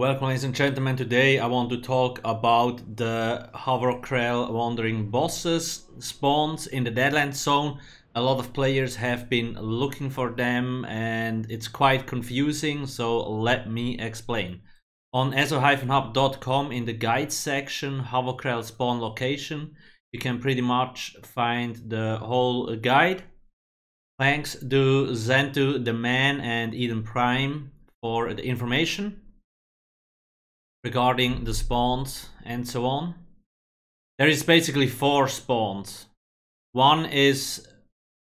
Welcome ladies and gentlemen, today I want to talk about the Havocrel Wandering Bosses spawns in the Deadlands zone. A lot of players have been looking for them and it's quite confusing, so let me explain. On eso-hub.com in the guide section, Havocrel spawn location, you can pretty much find the whole guide. Thanks to Zentu, the man and Eden Prime for the information regarding the spawns and so on. There is basically four spawns. One is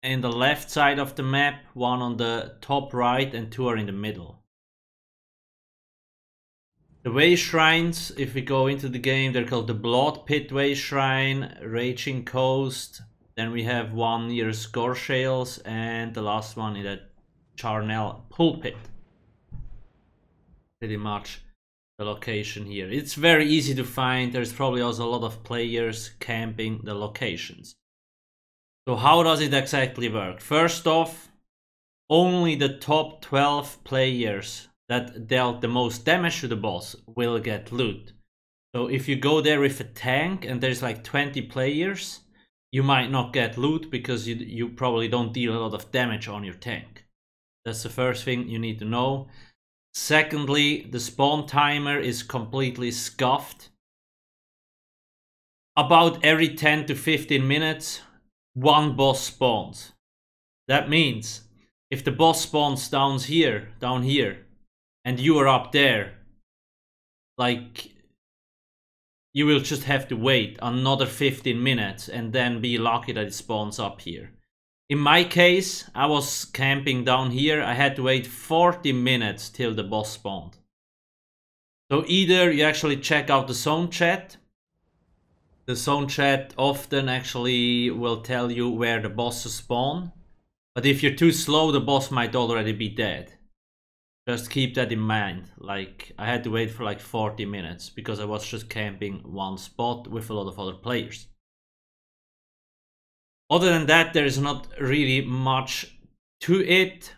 in the left side of the map, one on the top right and two are in the middle. The way shrines, if we go into the game, they're called the Blood Pit Way Shrine, Raging Coast, then we have one near Scourshales and the last one in the Charnel Pulpit. Pretty much the location here. It's very easy to find. There's probably also a lot of players camping the locations. So how does it exactly work? First off, only the top 12 players that dealt the most damage to the boss will get loot. So if you go there with a tank and there's like 20 players, you might not get loot because you, you probably don't deal a lot of damage on your tank. That's the first thing you need to know. Secondly, the spawn timer is completely scuffed. About every 10 to 15 minutes, one boss spawns. That means if the boss spawns down here, down here, and you are up there, like you will just have to wait another 15 minutes and then be lucky that it spawns up here. In my case, I was camping down here. I had to wait 40 minutes till the boss spawned. So either you actually check out the zone chat. The zone chat often actually will tell you where the bosses spawn. But if you're too slow, the boss might already be dead. Just keep that in mind. Like, I had to wait for like 40 minutes because I was just camping one spot with a lot of other players. Other than that, there is not really much to it.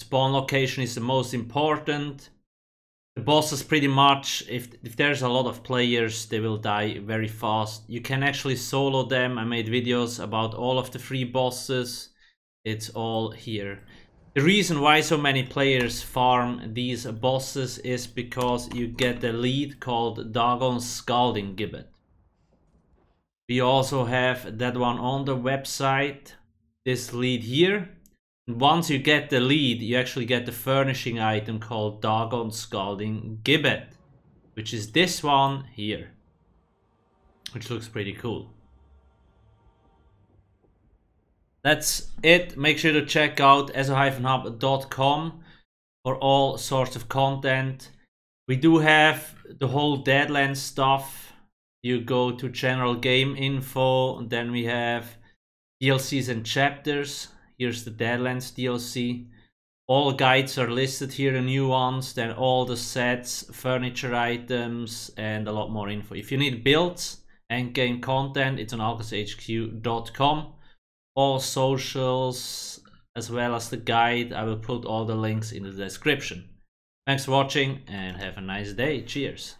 Spawn location is the most important. The bosses pretty much, if, if there's a lot of players, they will die very fast. You can actually solo them. I made videos about all of the free bosses. It's all here. The reason why so many players farm these bosses is because you get the lead called Dagon Scalding Gibbet. We also have that one on the website, this lead here. Once you get the lead, you actually get the furnishing item called Dagon Scalding Gibbet, which is this one here, which looks pretty cool. That's it. Make sure to check out eso-hub.com for all sorts of content. We do have the whole Deadlands stuff you go to general game info and then we have DLCs and chapters. Here's the Deadlands DLC all guides are listed here the new ones then all the sets furniture items and a lot more info. If you need builds and game content it's on alcasthq.com all socials as well as the guide I will put all the links in the description. Thanks for watching and have a nice day. Cheers